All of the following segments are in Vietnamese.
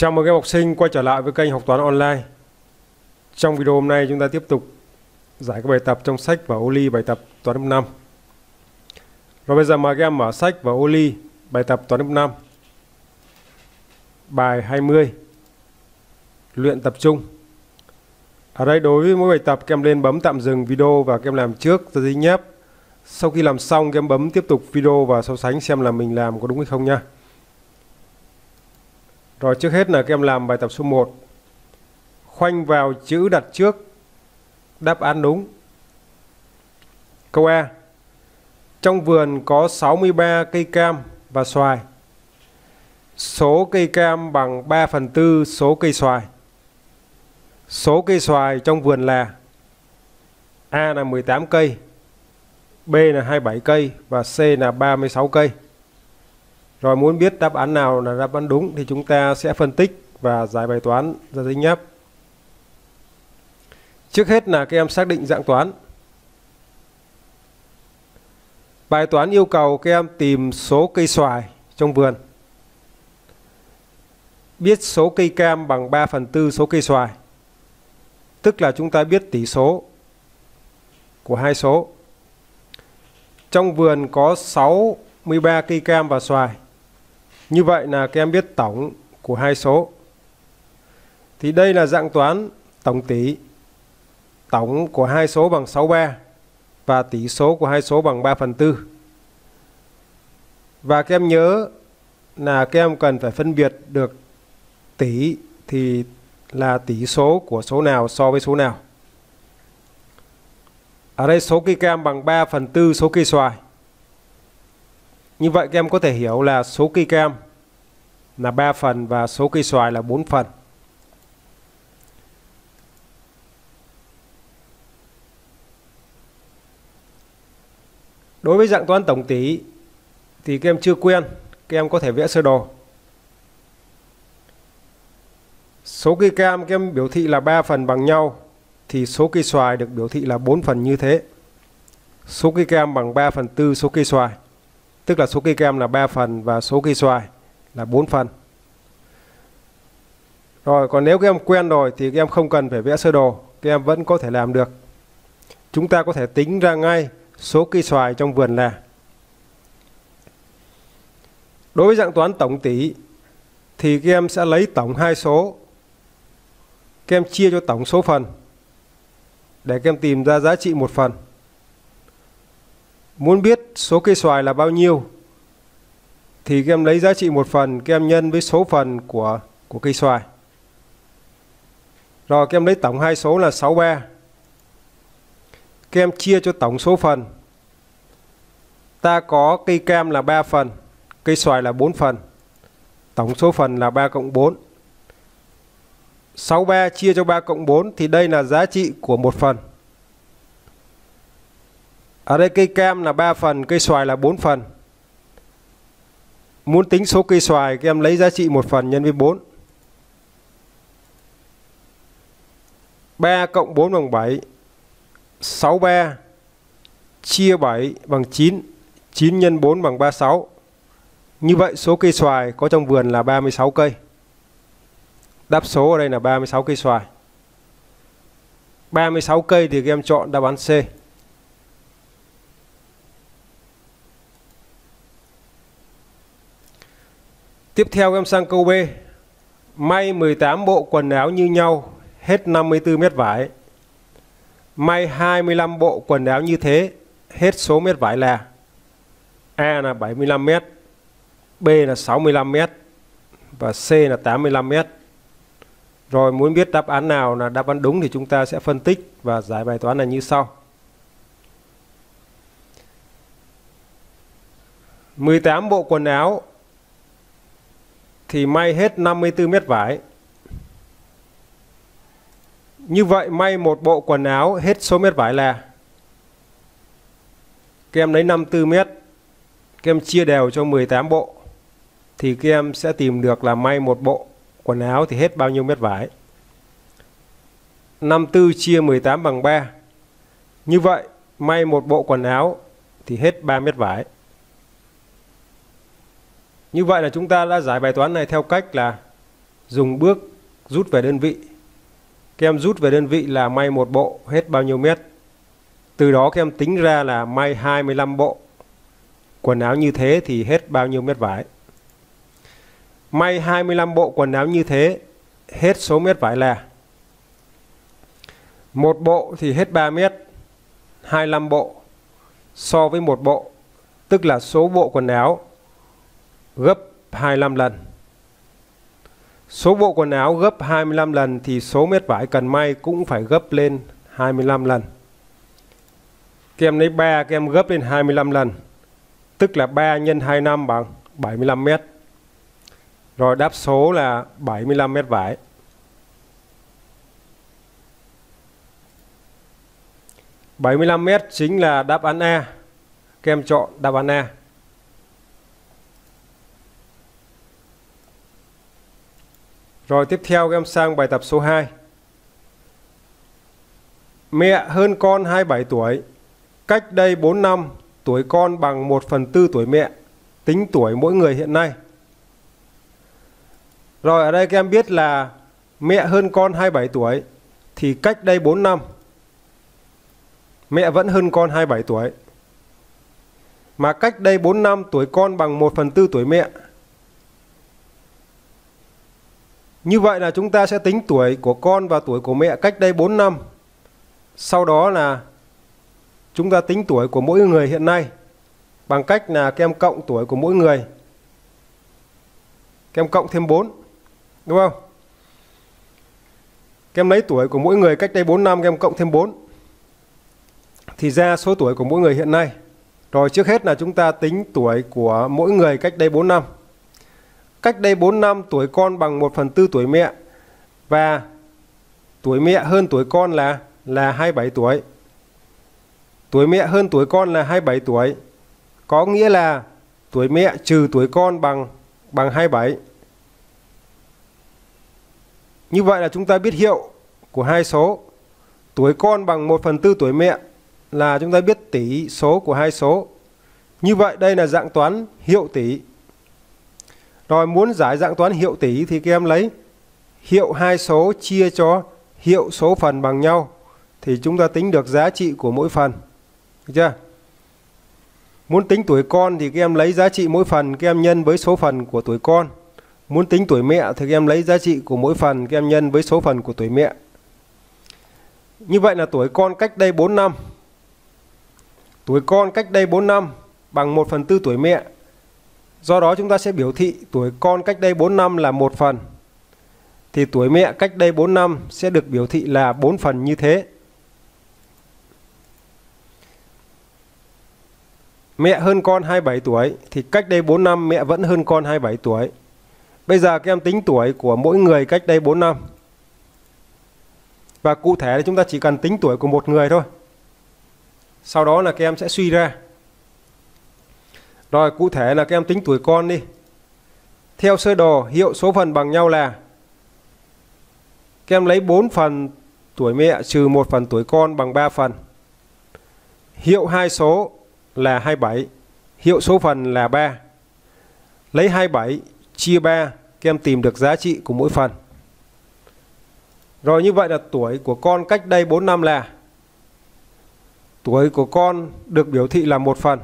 Chào mừng các em học sinh quay trở lại với kênh học toán online. Trong video hôm nay chúng ta tiếp tục giải các bài tập trong sách và ô ly bài tập toán lớp 5. Rồi bây giờ mời các em mở sách và ô ly bài tập toán lớp 5. Bài 20. Luyện tập trung. Ở đây đối với mỗi bài tập, các em lên bấm tạm dừng video và các em làm trước rồi dính nháp. Sau khi làm xong, các em bấm tiếp tục video và so sánh xem là mình làm có đúng hay không nha. Rồi trước hết là các em làm bài tập số 1. Khoanh vào chữ đặt trước đáp án đúng. Câu A. Trong vườn có 63 cây cam và xoài. Số cây cam bằng 3 phần tư số cây xoài. Số cây xoài trong vườn là A là 18 cây, B là 27 cây và C là 36 cây. Rồi muốn biết đáp án nào là đáp án đúng thì chúng ta sẽ phân tích và giải bài toán ra giấy nháp. Trước hết là các em xác định dạng toán. Bài toán yêu cầu các em tìm số cây xoài trong vườn. Biết số cây cam bằng 3 phần tư số cây xoài. Tức là chúng ta biết tỷ số của hai số. Trong vườn có 63 cây cam và xoài. Như vậy là các em biết tổng của hai số. Thì đây là dạng toán tổng tỷ. Tổng của hai số bằng 63 và tỷ số của hai số bằng 3 phần 4. Và các em nhớ là các em cần phải phân biệt được tỷ thì là tỷ số của số nào so với số nào. Ở đây số cây cam bằng 3 phần 4 số cây xoài. Như vậy các em có thể hiểu là số cây cam là 3 phần và số cây xoài là 4 phần. Đối với dạng toán tổng tỷ thì các em chưa quen, các em có thể vẽ sơ đồ. Số cây cam các em biểu thị là 3 phần bằng nhau thì số cây xoài được biểu thị là 4 phần như thế. Số cây cam bằng 3 phần 4 số cây xoài. Tức là số cây cam là 3 phần và số cây xoài là 4 phần. Rồi, còn nếu các em quen rồi thì các em không cần phải vẽ sơ đồ, các em vẫn có thể làm được. Chúng ta có thể tính ra ngay số cây xoài trong vườn là. Đối với dạng toán tổng tỷ thì các em sẽ lấy tổng hai số. Các em chia cho tổng số phần để các em tìm ra giá trị một phần. Muốn biết số cây xoài là bao nhiêu thì các em lấy giá trị một phần các em nhân với số phần của của cây xoài. Rồi các em lấy tổng hai số là 63. Các em chia cho tổng số phần. Ta có cây cam là 3 phần, cây xoài là 4 phần. Tổng số phần là 3 cộng 4. 63 chia cho 3 cộng 4 thì đây là giá trị của một phần. Ở đây cây cam là 3 phần, cây xoài là 4 phần. Muốn tính số cây xoài các em lấy giá trị 1 phần nhân với 4. 3 cộng 4 bằng 7. 63 chia 7 bằng 9. 9 nhân 4 bằng 36. Như vậy số cây xoài có trong vườn là 36 cây. Đáp số ở đây là 36 cây xoài. 36 cây thì các em chọn đáp án C. Tiếp theo em sang câu B. May 18 bộ quần áo như nhau, hết 54 mét vải. May 25 bộ quần áo như thế, hết số mét vải là A là 75 mét, B là 65 mét và C là 85 mét. Rồi muốn biết đáp án nào là đáp án đúng thì chúng ta sẽ phân tích và giải bài toán này như sau. 18 bộ quần áo thì may hết 54 mét vải. Như vậy, may một bộ quần áo hết số mét vải là Các em lấy 54 mét Các em chia đều cho 18 bộ, Thì các em sẽ tìm được là may một bộ quần áo thì hết bao nhiêu mét vải 54 chia 18 bằng 3 Như vậy, may một bộ quần áo thì hết 3 mét vải như vậy là chúng ta đã giải bài toán này theo cách là dùng bước rút về đơn vị. Các em rút về đơn vị là may một bộ hết bao nhiêu mét. Từ đó các em tính ra là may 25 bộ. Quần áo như thế thì hết bao nhiêu mét vải. May 25 bộ quần áo như thế, hết số mét vải là một bộ thì hết 3 mét 25 bộ so với một bộ, tức là số bộ quần áo gấp 25 lần số bộ quần áo gấp 25 lần thì số mét vải cần may cũng phải gấp lên 25 lần các em lấy 3 các em gấp lên 25 lần, tức là 3 nhân 25 bằng 75 mét rồi đáp số là 75 mét vải. bảy mươi lăm mét chính là đáp án A. Các em chọn đáp án A. Rồi tiếp theo các em sang bài tập số 2. Mẹ hơn con 27 tuổi. Cách đây 4 năm, tuổi con bằng 1 phần tư tuổi mẹ. Tính tuổi mỗi người hiện nay. Rồi ở đây các em biết là mẹ hơn con 27 tuổi thì cách đây 4 năm mẹ vẫn hơn con 27 tuổi. Mà cách đây 4 năm tuổi con bằng 1 phần tư tuổi mẹ. Như vậy là chúng ta sẽ tính tuổi của con và tuổi của mẹ cách đây 4 năm. Sau đó là chúng ta tính tuổi của mỗi người hiện nay bằng cách là kem cộng tuổi của mỗi người. Kem cộng thêm 4 đúng không? Kem lấy tuổi của mỗi người cách đây 4 năm, kem cộng thêm 4. Thì ra số tuổi của mỗi người hiện nay. Rồi trước hết là chúng ta tính tuổi của mỗi người cách đây 4 năm. Cách đây 4 năm, tuổi con bằng 1 phần tư tuổi mẹ. Và tuổi mẹ hơn tuổi con là là 27 tuổi. Tuổi mẹ hơn tuổi con là 27 tuổi. Có nghĩa là tuổi mẹ trừ tuổi con bằng bằng 27. Như vậy là chúng ta biết hiệu của hai số. Tuổi con bằng 1 phần tư tuổi mẹ là chúng ta biết tỷ số của hai số. Như vậy đây là dạng toán hiệu tỷ. Rồi muốn giải dạng toán hiệu tỷ thì các em lấy hiệu hai số chia cho hiệu số phần bằng nhau thì chúng ta tính được giá trị của mỗi phần. Được chưa? Muốn tính tuổi con thì các em lấy giá trị mỗi phần, các em nhân với số phần của tuổi con. Muốn tính tuổi mẹ thì các em lấy giá trị của mỗi phần, các em nhân với số phần của tuổi mẹ. Như vậy là tuổi con cách đây 4 năm. Tuổi con cách đây 4 năm bằng 1 phần tư tuổi mẹ. Do đó chúng ta sẽ biểu thị tuổi con cách đây 4 năm là một phần. Thì tuổi mẹ cách đây 4 năm sẽ được biểu thị là 4 phần như thế. Mẹ hơn con 27 tuổi, thì cách đây 4 năm mẹ vẫn hơn con 27 tuổi. Bây giờ các em tính tuổi của mỗi người cách đây 4 năm. Và cụ thể là chúng ta chỉ cần tính tuổi của một người thôi. Sau đó là các em sẽ suy ra. Rồi cụ thể là các em tính tuổi con đi. Theo sơ đồ hiệu số phần bằng nhau là các em lấy 4 phần tuổi mẹ trừ 1 phần tuổi con bằng 3 phần. Hiệu hai số là 27, hiệu số phần là 3. Lấy 27 chia 3, các em tìm được giá trị của mỗi phần. Rồi như vậy là tuổi của con cách đây 4 năm là tuổi của con được biểu thị là một phần.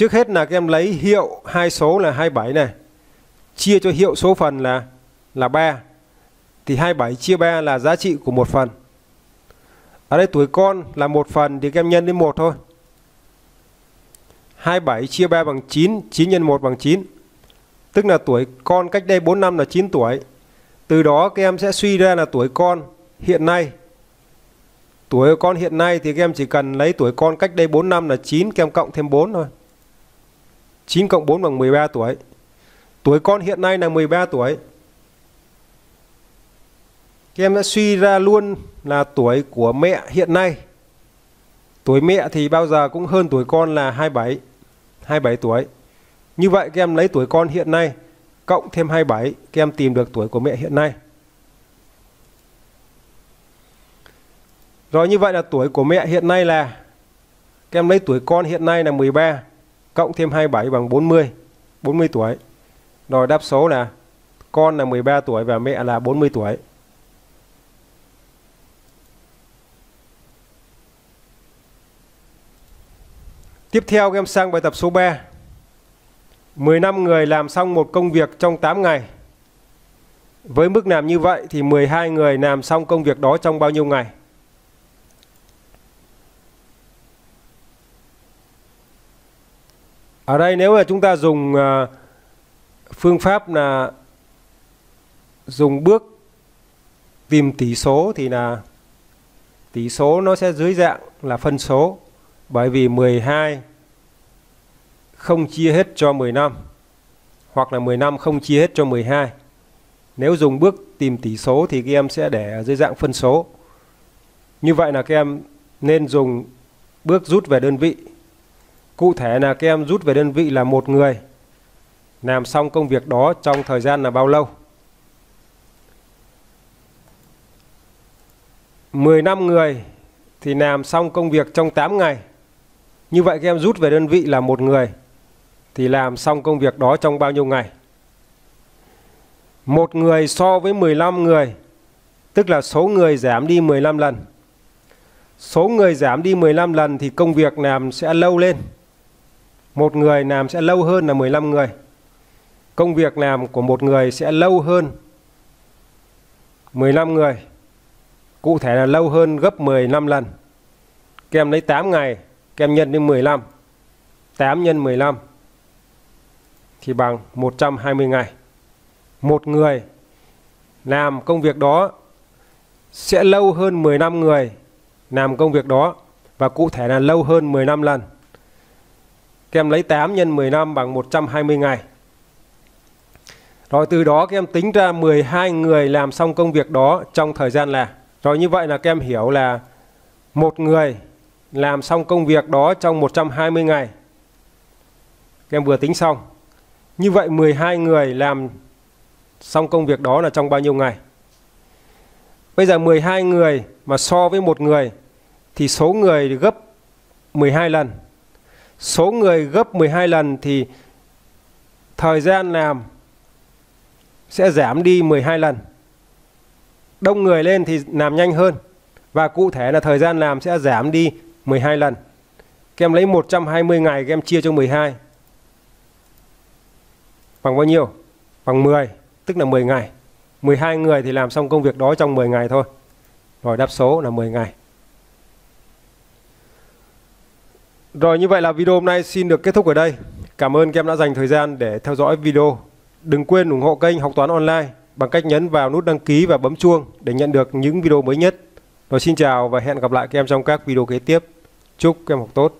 Trước hết là các em lấy hiệu hai số là 27 này, chia cho hiệu số phần là là 3. Thì 27 chia 3 là giá trị của một phần. Ở đây tuổi con là một phần thì các em nhân đến một thôi. 27 chia 3 bằng 9, 9 nhân 1 bằng 9 tức là tuổi con cách đây 4 năm là 9 tuổi. Từ đó các em sẽ suy ra là tuổi con hiện nay. Tuổi con hiện nay thì các em chỉ cần lấy tuổi con cách đây 4 năm là 9, các em cộng thêm 4 thôi. 9 cộng 4 bằng 13 tuổi. Tuổi con hiện nay là 13 tuổi. Các em đã suy ra luôn là tuổi của mẹ hiện nay. Tuổi mẹ thì bao giờ cũng hơn tuổi con là 27, 27 tuổi. Như vậy các em lấy tuổi con hiện nay cộng thêm 27, các em tìm được tuổi của mẹ hiện nay. Rồi như vậy là tuổi của mẹ hiện nay là các em lấy tuổi con hiện nay là 13 cộng thêm 27 bằng 40, 40 tuổi. Rồi đáp số là con là 13 tuổi và mẹ là 40 tuổi. Tiếp theo các em sang bài tập số 3. 15 người làm xong một công việc trong 8 ngày. Với mức làm như vậy thì 12 người làm xong công việc đó trong bao nhiêu ngày? Ở đây nếu mà chúng ta dùng uh, phương pháp là dùng bước tìm tỷ số thì là tỷ số nó sẽ dưới dạng là phân số bởi vì 12 không chia hết cho 15 hoặc là 15 không chia hết cho 12. Nếu dùng bước tìm tỷ số thì các em sẽ để ở dưới dạng phân số. Như vậy là các em nên dùng bước rút về đơn vị. Cụ thể là các em rút về đơn vị là một người làm xong công việc đó trong thời gian là bao lâu? 15 người thì làm xong công việc trong 8 ngày. Như vậy các em rút về đơn vị là một người thì làm xong công việc đó trong bao nhiêu ngày? Một người so với 15 người, tức là số người giảm đi 15 lần. Số người giảm đi 15 lần thì công việc làm sẽ lâu lên. Một người làm sẽ lâu hơn là 15 người. Công việc làm của một người sẽ lâu hơn 15 người. Cụ thể là lâu hơn gấp 15 lần. Các em lấy 8 ngày, các em nhân đến 15. 8 nhân 15 thì bằng 120 ngày. Một người làm công việc đó sẽ lâu hơn 15 người làm công việc đó và cụ thể là lâu hơn 15 lần. Các em lấy 8 nhân 15 bằng 120 ngày. Rồi từ đó các em tính ra 12 người làm xong công việc đó trong thời gian là. Rồi như vậy là các em hiểu là một người làm xong công việc đó trong 120 ngày. Các em vừa tính xong. Như vậy 12 người làm xong công việc đó là trong bao nhiêu ngày? Bây giờ 12 người mà so với một người thì số người gấp 12 lần. Số người gấp 12 lần thì thời gian làm sẽ giảm đi 12 lần. Đông người lên thì làm nhanh hơn và cụ thể là thời gian làm sẽ giảm đi 12 lần. Các em lấy 120 ngày các em chia cho 12 Bằng bao nhiêu? Bằng 10, tức là 10 ngày. 12 người thì làm xong công việc đó trong 10 ngày thôi. Rồi đáp số là 10 ngày. Rồi, như vậy là video hôm nay xin được kết thúc ở đây. Cảm ơn các em đã dành thời gian để theo dõi video. Đừng quên ủng hộ kênh Học toán online bằng cách nhấn vào nút đăng ký và bấm chuông để nhận được những video mới nhất. Rồi, xin chào và hẹn gặp lại các em trong các video kế tiếp. Chúc các em học tốt.